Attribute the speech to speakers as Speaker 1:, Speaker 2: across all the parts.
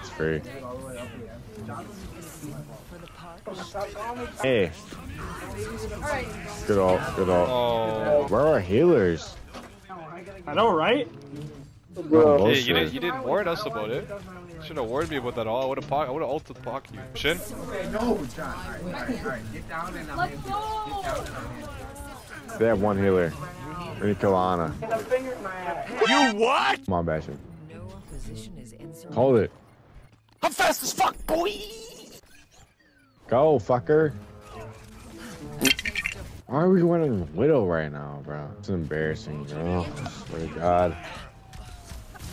Speaker 1: It's free. Hey. Good all, good all.
Speaker 2: Oh.
Speaker 1: Where are healers?
Speaker 3: I know, right?
Speaker 1: Bro.
Speaker 2: Hey, you didn't you didn't warn us about it. Should have warned me about that all. I would have I would have ulted Pock you. Shin?
Speaker 4: No, John. Alright, alright, alright. Get down and I'm in. Get down and I'm in.
Speaker 1: They have one healer. We need to kill Ana.
Speaker 5: You what?
Speaker 1: Come on, Bastion.
Speaker 6: No opposition is insurmountable.
Speaker 1: Hold it.
Speaker 5: I'm fast as fuck, boy.
Speaker 1: Go, fucker. Why are we winning Widow right now, bro? It's embarrassing, bro. Swear to God.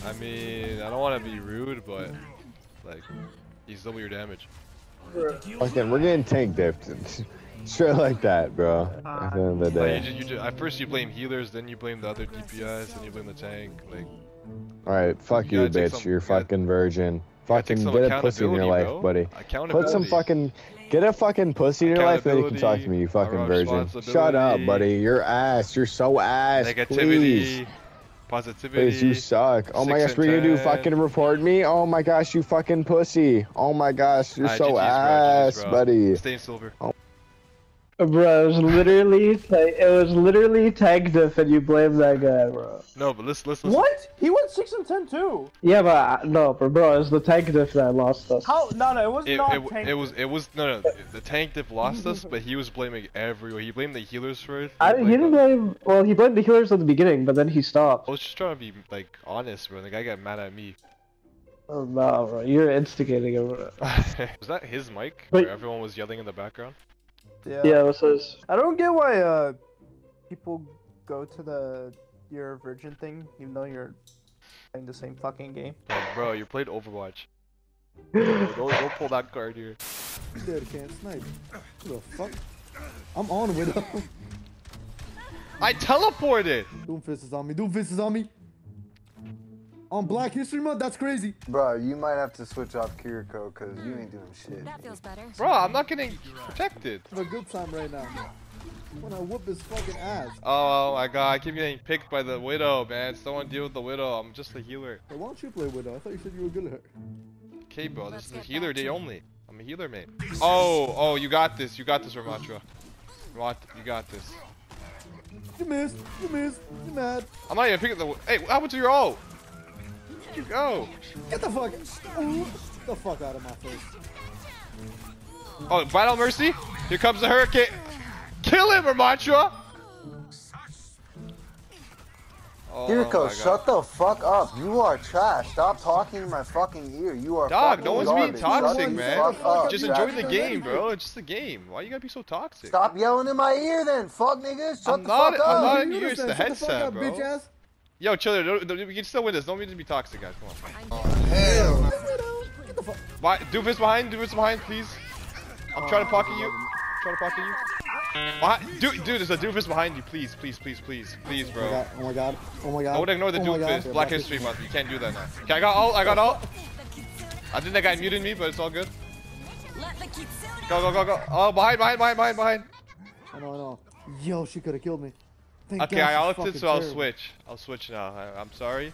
Speaker 2: I mean, I don't want to be rude, but like, he's double your damage.
Speaker 1: Fucking, we're getting tank dipped. Straight like that, bro. At the end of the
Speaker 2: oh,
Speaker 1: day.
Speaker 2: you, ju- you, at first you blame healers, then you blame the other DPIs, then you blame the tank. Like,
Speaker 1: Alright, fuck
Speaker 2: You
Speaker 1: you, bitch.
Speaker 2: some-
Speaker 1: You're
Speaker 2: you gotta-
Speaker 1: fucking virgin. Fucking get a pussy in your life,
Speaker 2: accountability,
Speaker 1: buddy. Put some fucking get a fucking pussy in your life, then you can talk to me, you fucking virgin. Shut up, buddy. You're ass. You're so ass. Please.
Speaker 2: Positivity.
Speaker 1: Please, you suck. Oh my gosh, what are you gonna do? Fucking report me? Oh my gosh, you fucking pussy. Oh my gosh, you're
Speaker 2: Ah,
Speaker 1: so
Speaker 2: GG's,
Speaker 1: ass,
Speaker 2: bro.
Speaker 1: buddy.
Speaker 2: Stay in silver.
Speaker 3: Bro, it was literally ta- it was literally tank diff and you blame that guy, bro.
Speaker 2: No, but listen, listen. listen.
Speaker 7: What? He went six and ten too.
Speaker 3: Yeah, but I- no, but bro, it was the tank diff that lost us.
Speaker 7: How? No, no, it was
Speaker 2: It,
Speaker 7: not.
Speaker 2: it,
Speaker 7: tank
Speaker 2: it was it was no no the tank diff lost us, but he was blaming everyone. He blamed the healers for it.
Speaker 3: I, he didn't blame. Well, he blamed the healers at the beginning, but then he stopped.
Speaker 2: I was just trying to be like honest, bro. The guy got mad at me.
Speaker 3: Oh no, bro, you're instigating it. Bro.
Speaker 2: was that his mic?
Speaker 3: But-
Speaker 2: Where everyone was yelling in the background?
Speaker 7: Yeah.
Speaker 3: Yeah, it was.
Speaker 7: I don't get why uh people go to the you're virgin thing even though you're playing the same fucking game.
Speaker 2: Like, bro, you played Overwatch. don't, don't, don't pull that card here.
Speaker 8: Dead, can't snipe. What the fuck? I'm on with Widow.
Speaker 2: I teleported.
Speaker 8: Doomfist is on me. Doomfist is on me. On Black History Month, that's crazy.
Speaker 9: Bro, you might have to switch off Kiriko because you ain't doing shit.
Speaker 6: That feels better.
Speaker 2: Bro, I'm not getting protected.
Speaker 8: Have a good time right now. When I whoop his fucking ass.
Speaker 2: Oh, oh my god, I keep getting picked by the widow, man. Someone deal with the widow. I'm just a healer.
Speaker 8: Hey, why don't you play Widow? I thought you said you were good at her.
Speaker 2: Okay, bro, this is a
Speaker 6: Let's get
Speaker 2: healer day only. I'm a healer, man. Oh, oh, you got this. You got this, Ramattra. What? You got this.
Speaker 8: You missed. You missed. You mad.
Speaker 2: I'm not even picking the. Hey, what happened to your ult? Where'd you go?
Speaker 8: Get the fuck. Ooh, the fuck out of my face.
Speaker 2: Oh, Vital Mercy. Here comes the hurricane. Kill him, Ramattra. Oh
Speaker 9: Kiriko,
Speaker 2: my
Speaker 9: shut the fuck up. You are trash. Stop talking in my fucking ear. You are
Speaker 2: Dog,
Speaker 9: fucking
Speaker 2: no one's being toxic,
Speaker 9: Shut
Speaker 2: man.
Speaker 9: up,
Speaker 2: Just
Speaker 9: Jack.
Speaker 2: enjoy the game, bro. It's just a game. Why you gotta be so toxic?
Speaker 9: Stop yelling in my ear then. Fuck niggas. Shut
Speaker 2: I'm
Speaker 9: the
Speaker 2: not-
Speaker 9: fuck
Speaker 2: I'm
Speaker 9: up.
Speaker 2: not-
Speaker 8: You
Speaker 2: you, it's the
Speaker 8: understand? Shut fuck
Speaker 2: headset,
Speaker 8: up,
Speaker 2: bro.
Speaker 8: Bitch ass.
Speaker 2: Yo, chill. Don't, don't, we can still win this. Don't need to be toxic, guys. Come on.
Speaker 9: Oh, Hell.
Speaker 2: Why, doofus behind, doofus behind, please. I'm trying to pocket you. trying to pocket you. Behind, dude, dude, there's a doofus behind you. Please, please, please, please, please,
Speaker 8: Oh my
Speaker 2: bro.
Speaker 8: god. Oh my god. Oh my god.
Speaker 2: I would ignore the
Speaker 8: oh my God.
Speaker 2: doofus. Black History Month. You can't do that now. Okay, I got all. I got all. I think that guy muted me, but it's all good. Go, go, go, go. Oh, behind, behind, behind, behind, behind.
Speaker 8: I know, I know. Yo, she could have killed me. Thank
Speaker 2: Okay,
Speaker 8: God
Speaker 2: I
Speaker 8: she's
Speaker 2: ulted, so I'll
Speaker 8: terrible.
Speaker 2: switch. I'll switch now. I, I'm sorry.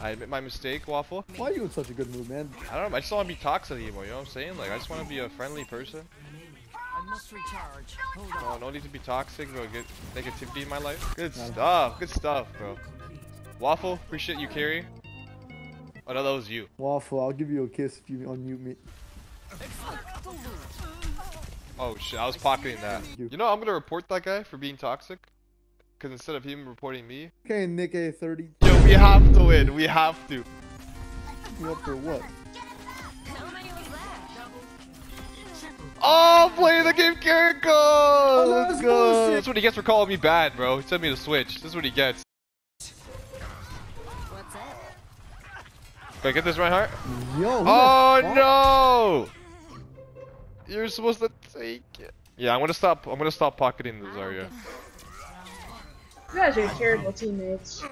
Speaker 2: I admit my mistake, Waffle.
Speaker 8: Why are you in such a good mood, man?
Speaker 2: I don't know. I just don't want to be toxic anymore. You know what I'm saying? Like, I just want to be a friendly person.
Speaker 6: I must recharge.
Speaker 2: No, no need to be toxic, bro. Get negativity in my life. Good stuff. Good stuff, bro. Waffle, appreciate you carry. Oh no, that was you.
Speaker 8: Waffle, I'll give you a kiss if you unmute me.
Speaker 2: Oh shit, I was pocketing that.
Speaker 8: You.
Speaker 2: You know, I'm gonna report that guy for being toxic. Cause instead of him reporting me,
Speaker 8: Okay, Nick A30.
Speaker 2: yo, we have to win. We have to.
Speaker 8: What for what?
Speaker 2: Oh, play the game, Kiriko! Oh, Let's
Speaker 8: that's
Speaker 2: go!
Speaker 8: bullshit.
Speaker 2: That's what he gets for calling me bad, bro. He sent me to switch. This is what he gets.
Speaker 6: What's up?
Speaker 2: Do I get this right, Heart?
Speaker 8: Yo.
Speaker 2: Oh no! You're supposed to take it. Yeah, I'm gonna stop. I'm gonna stop pocketing the Zarya.
Speaker 10: You guys are terrible teammates.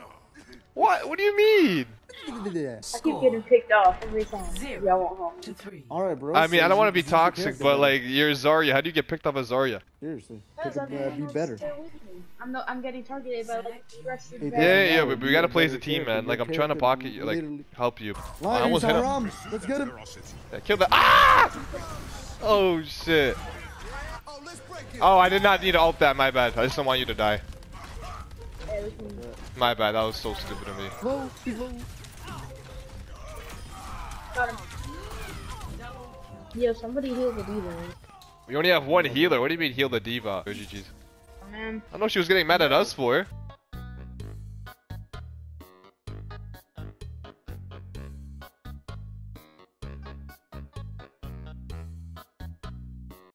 Speaker 2: What? What do you mean?
Speaker 10: I keep getting picked off every time. Y'all won't help.
Speaker 6: Three.
Speaker 8: All right, bro.
Speaker 2: I mean,
Speaker 8: so
Speaker 2: I don't want to be toxic, but like, you're Zarya. How do you get picked up as Zarya?
Speaker 8: seriously,
Speaker 10: Because
Speaker 8: pick
Speaker 10: I
Speaker 8: up,
Speaker 10: mean,
Speaker 8: uh, be
Speaker 10: you're
Speaker 8: better.
Speaker 10: still with me. I'm no, I'm getting targeted by like the rest of the
Speaker 2: Yeah, yeah, yeah, but we gotta play as a team, man. Like I'm trying to pocket you, like help you. I
Speaker 8: Lions
Speaker 2: almost hit
Speaker 8: are
Speaker 2: him.
Speaker 8: arms. Let's get him.
Speaker 2: Yeah, kill that. Ah! Oh shit. Oh, I did not need to ult that. My bad. I just don't want you to die.
Speaker 10: Yeah, we can-
Speaker 2: My bad. That was so stupid of me.
Speaker 8: Low, he's.
Speaker 10: Got him. Yo, somebody heal the diva.
Speaker 2: We only have one healer. What do you mean heal the diva? Oh, GG's.
Speaker 10: Oh, man.
Speaker 2: I know she was getting mad at us for.